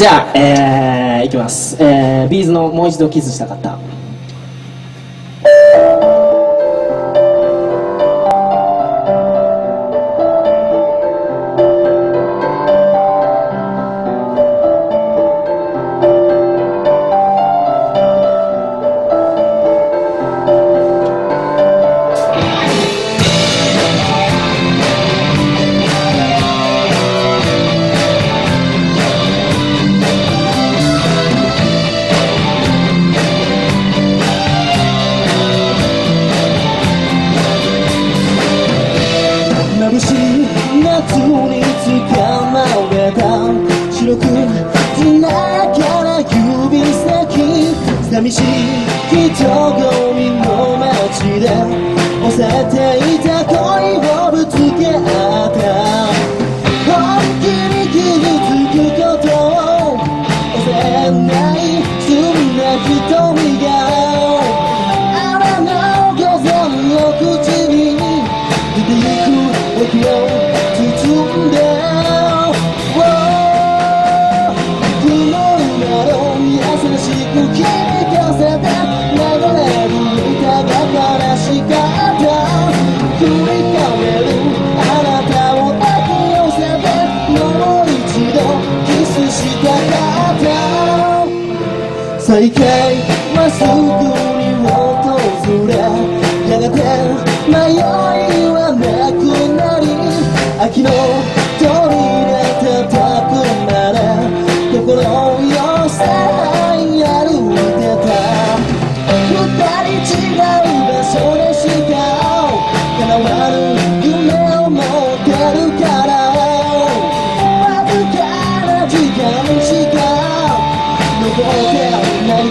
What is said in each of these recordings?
じゃあ、えー、いきます、えー、ビーズのもう一度キスしたかった。で押えていた恋をぶつけ合った。本気に傷つくことを押せないそんな瞳があらの御前を口に響く僕を毎回まっすぐに訪れやがて迷いはなくなり秋の鳥で叩くまで心寄せ歩いてた二人違う場所でしか叶わぬ 난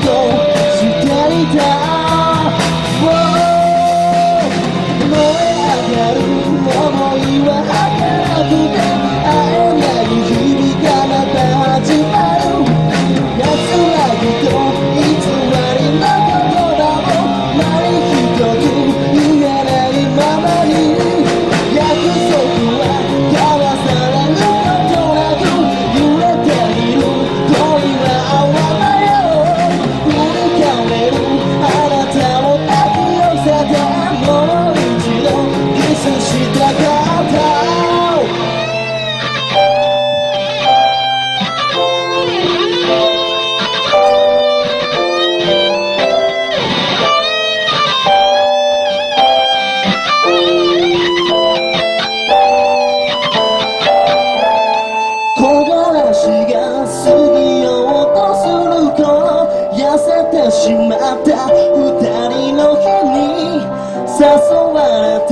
った二人の日に誘われて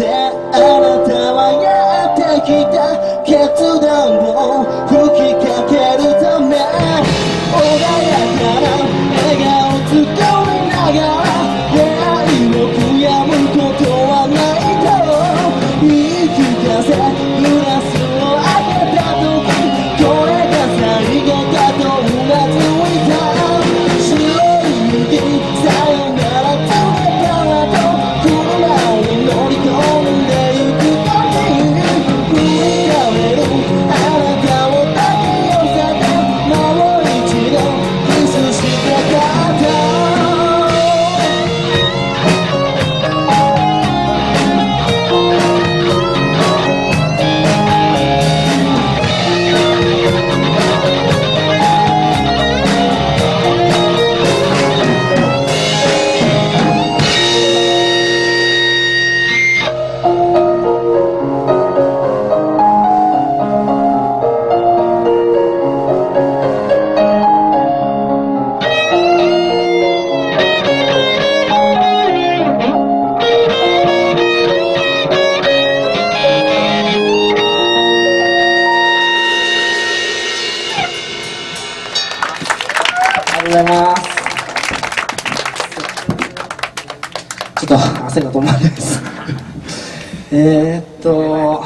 あなたはやってきた決断を。っと焦ったと思うです。えっと